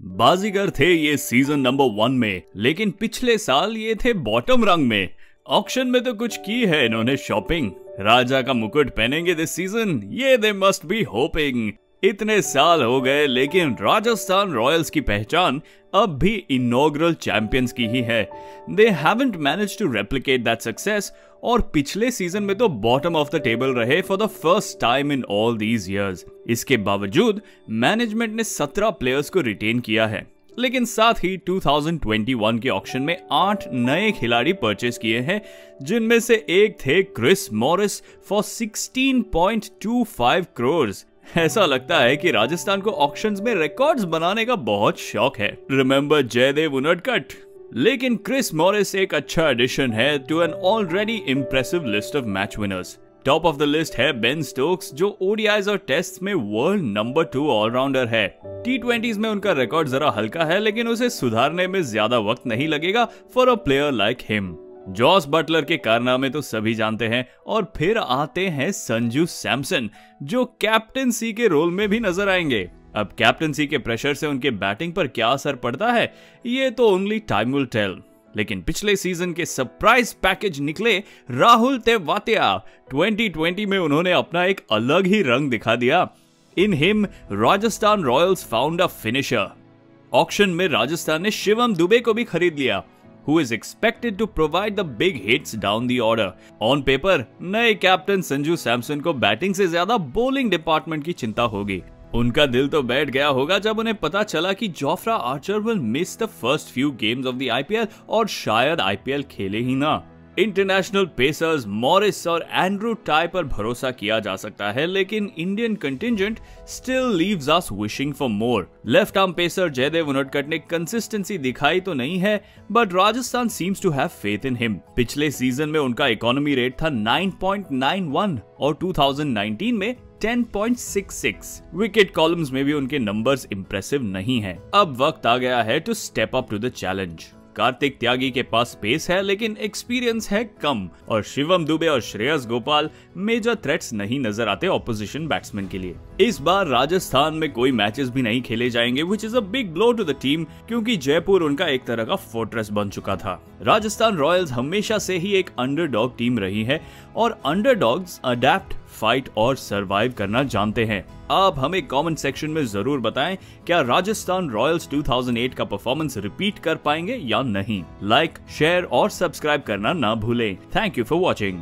बाजीगर थे ये season number one में, लेकिन पिछले साल ये थे बॉटम रंग में। ऑक्शन में तो कुछ की है इन्होंने शॉपिंग राजा का मुकुट पहनेंगे दिस सीज़न ये दे मस्ट बी होपिंग इतने साल हो गए, लेकिन राजस्थान रॉयल्स की पहचान अब भी इनोग्रल चैंपियंस की ही है। They haven't managed to replicate that success और पिछले सीज़न में तो बॉटम ऑफ़ द टेबल रहे for the first time in all these years इसके बावजूद मैनेजमेंट ने 17 प्लेयर्स को रिटेन किया है। लेकिन साथ ही 2021 के ऑक्शन में आठ नए खिलाड़ी परचेस किए हैं, जिनमें से एक थे क्रिस मॉरिस फॉर 16.25 करोड़ ऐसा लगता है कि राजस्थान को ऑक्शन में रिकॉर्ड्स बनाने का बहुत शौक है। रिमेंबर जयदेव उनटकट लेकिन क्रिस मॉरिस एक अच्छा एडिशन है to an already impressive list of match winners top of the list है बेन स्टोक्स जो ओडीआईज और टेस्ट में वर्ल्ड नंबर टू ऑलराउंडर है। टी ट्वेंटीज में उनका रिकॉर्ड जरा हल्का है, लेकिन उसे सुधारने में ज़्यादा वक्त नहीं लगेगा for a player like him Jos Buttler के कारनामे तो सभी जानते हैं, और फिर आते हैं संजू सैमसन, जो कैप्टनसी के रोल में भी नज़र आएँगे। अब कैप्टनसी के प्रेशर से उनके बैटिंग पर क्या असर पड़ता है, ये तो ओनली टाइम विल टेल लेकिन पिछले सीज़न के सरप्राइज़ पैकेज निकले राहुल तेवातिया। 2020 में उन्होंने अपना एक अलग ही रंग दिखा दिया। In him, Rajasthan Royals found a finisher auction में राजस्थान ने शिवम दुबे को भी खरीद लिया। Who is expected to provide the big hits down the order. On paper, नए कैप्टन संजू सैमसन को बैटिंग से ज़्यादा बोलिंग डिपार्टमेंट की चिंता होगी उनका दिल तो बैठ गया होगा जब उन्हें पता चला कि Jofra Archer will miss the first few games of the IPL और शायद आईपीएल खेले ही ना इंटरनेशनल पेसर्स मॉरिस और एंड्रू टाई पर भरोसा किया जा सकता है, लेकिन Indian contingent still leaves us wishing for more left arm pacer Jaydev Unadkat ने कंसिस्टेंसी दिखाई तो नहीं है but Rajasthan seems to have faith in him पिछले सीज़न में उनका इकोनॉमी रेट था 9.91 और 2019 में 10.66 विकेट कॉलम्स में भी उनके नंबर्स इंप्रेसिव नहीं हैं। अब वक्त आ गया है to step up to the challenge Kartik Tyagi के पास स्पेस है, लेकिन एक्सपीरियंस है कम। और शिवम दुबे और श्रेयस गोपाल मेजर थ्रेट्स नहीं नज़र आते ऑपोजिशन बैट्समैन के लिए। इस बार राजस्थान में कोई मैचेस भी नहीं खेले जाएँगे which is a big blow to the team क्योंकि जयपुर उनका एक तरह का फोर्ट्रेस बन चुका था। राजस्थान रॉयल्स हमेशा से ही एक अंडरडॉग टीम रही है, और अंडरडॉग्स अडेप्ट फाइट और सरवाइव करना जानते हैं। आप हमें कमेंट सेक्शन में ज़रूर बताएँ, क्या राजस्थान रॉयल्स 2008 का परफॉर्मेंस रिपीट कर पाएँगे या नहीं। लाइक शेयर और सब्सक्राइब करना ना भूलें। Thank you for watching